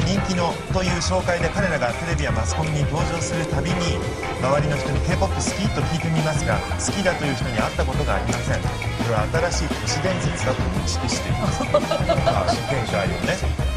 気のという紹介で彼らがテレビやマスコミに登場するたびに周りの人に k p o p 好きと聞いてみますが好きだという人に会ったことがありません。これは新しい都市伝説だと認識しています。ああテンションあるよね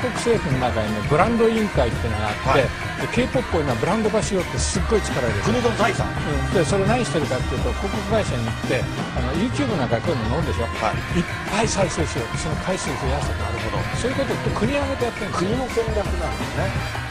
国政府の中にねブランド委員会っていうのがあって、はい。で K-POP を今ブランド化しようってすっごい力入れてる国の財産。うん。でそれ何してるかっていうと広告会社に行ってあの YouTube なんかこういうの乗るでしょ、はい。いっぱい再生しようその回数増やすとかなるほど。そういうことって国挙げてやってるんですよ。国の戦略なんですね